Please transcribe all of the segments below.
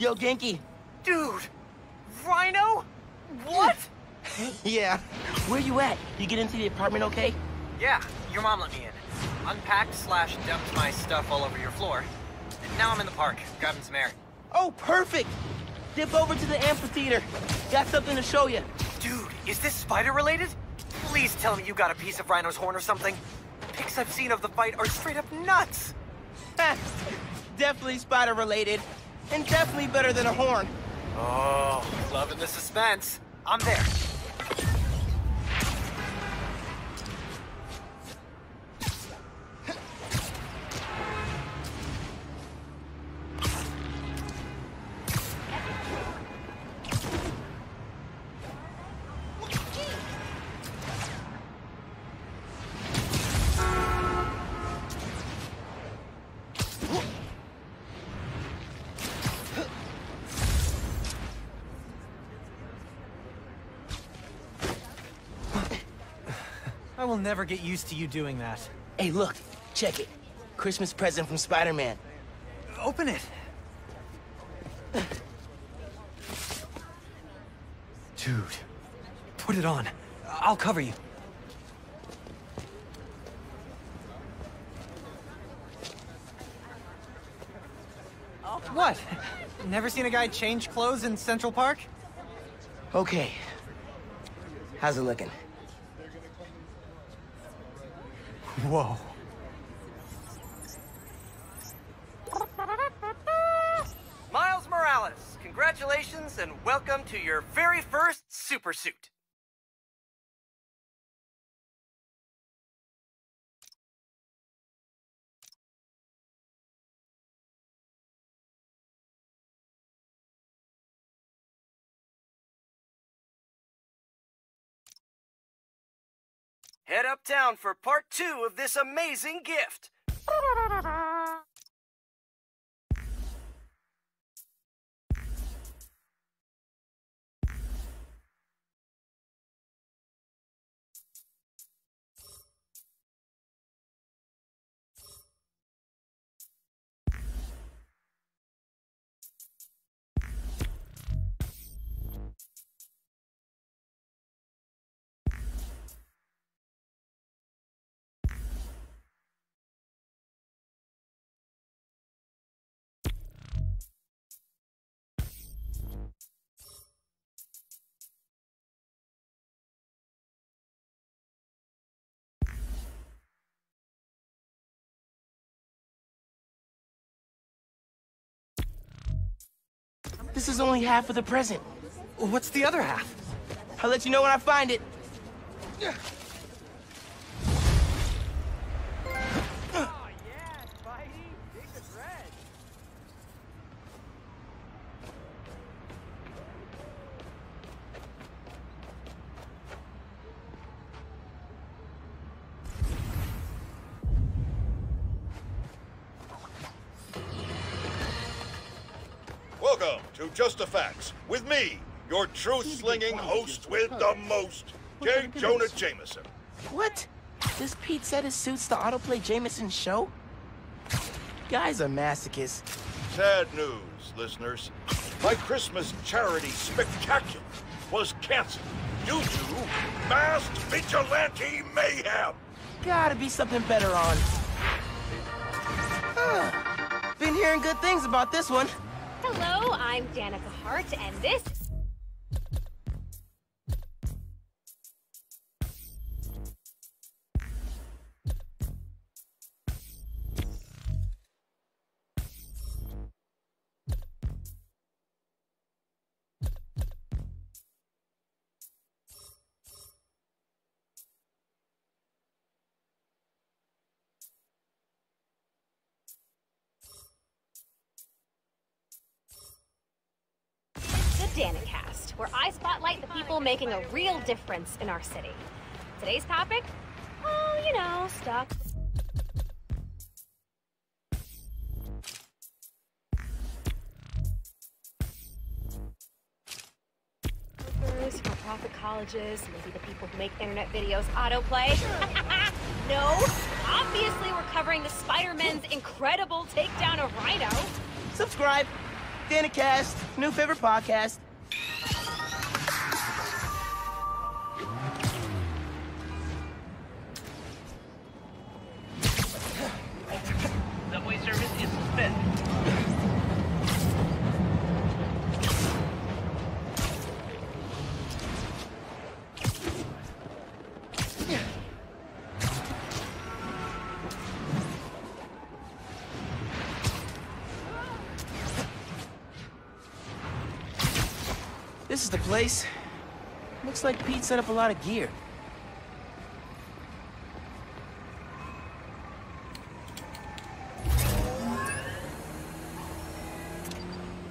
Yo, Ganke. Dude! Rhino? What? yeah. Where you at? You get into the apartment okay? Yeah, your mom let me in. Unpacked slash dumped my stuff all over your floor. Now I'm in the park, grabbing some air. Oh, perfect! Dip over to the amphitheater. Got something to show you. Dude, is this spider related? Please tell me you got a piece of Rhino's horn or something. Pics I've seen of the fight are straight up nuts. definitely spider related. And definitely better than a horn. Oh, loving the suspense. I'm there. Will never get used to you doing that. Hey, look. Check it. Christmas present from Spider-Man. Open it. Dude, put it on. I'll cover you. What? Never seen a guy change clothes in Central Park? Okay. How's it looking? Whoa. Miles Morales, congratulations and welcome to your very first super Head uptown for part two of this amazing gift. This is only half of the present. What's the other half? I'll let you know when I find it. To Just the Facts with me, your truth-slinging host with the most, J. Jonah Jameson. What? This Pete said his suits the autoplay Jameson show? Guys are masochists. Sad news, listeners. My Christmas charity spectacular was canceled due to masked vigilante mayhem. Gotta be something better on. Huh. Been hearing good things about this one. Hello, I'm Danica Hart, and this Danicast, where I spotlight the people making a real difference in our city. Today's topic? Oh, you know, stuff. Workers, for-profit colleges, maybe the people who make internet videos autoplay. no, obviously we're covering the Spider-Man's incredible takedown of Rhino. Subscribe, Danicast, new favorite podcast. This is the place. Looks like Pete set up a lot of gear.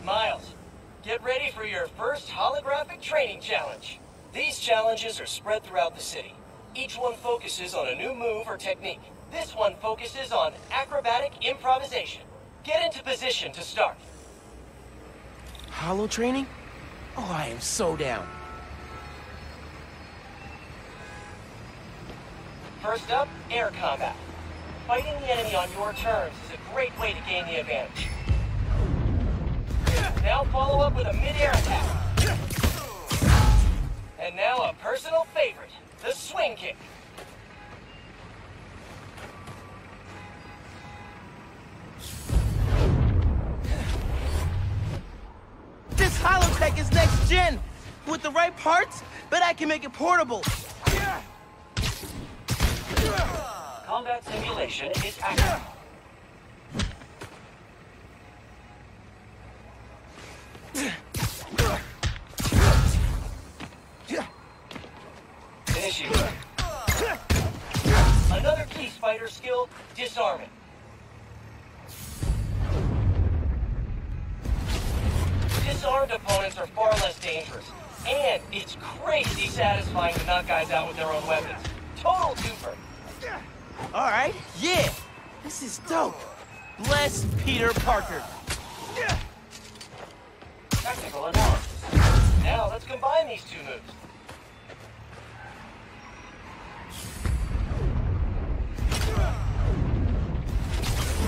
Miles, get ready for your first holographic training challenge. These challenges are spread throughout the city. Each one focuses on a new move or technique. This one focuses on acrobatic improvisation. Get into position to start. Hollow training? Oh, I am so down. First up, air combat. Fighting the enemy on your terms is a great way to gain the advantage. Now follow up with a mid-air attack. And now a personal favorite, the swing kick. Can make it portable. Combat simulation is active. Another spider skill, disarming. Disarmed opponents are far less dangerous. And it's crazy satisfying to knock guys out with their own weapons. Total twofer. All right, yeah. This is dope. Bless Peter Parker. Technical analysis. Now let's combine these two moves.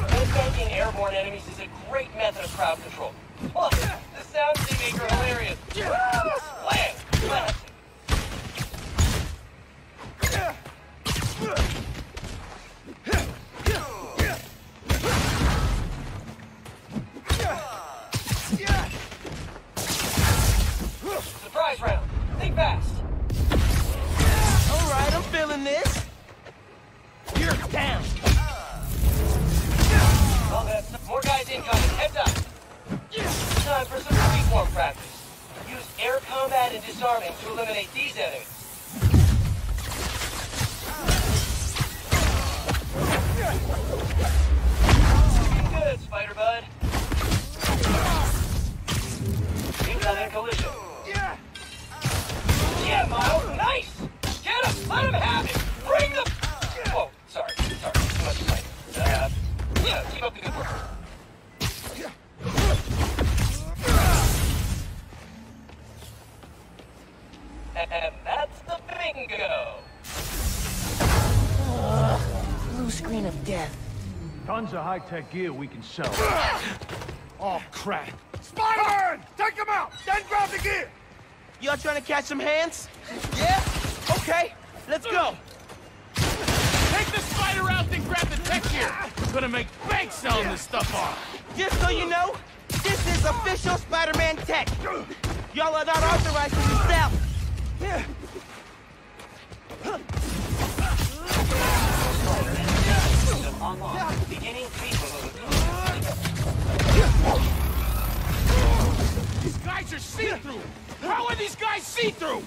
Headbanking airborne enemies is a great method of crowd control. Plus, the sounds they make are hilarious. Death. Tons of high-tech gear we can sell. oh, crap. Spider-Man! Take him out! Then grab the gear! Y'all trying to catch some hands? Yeah? Okay, let's go. Take the spider out, then grab the tech gear. Gonna make bank selling this stuff off. Just so you know, this is official Spider-Man tech. Y'all are not authorized to sell. Unlock. see-through!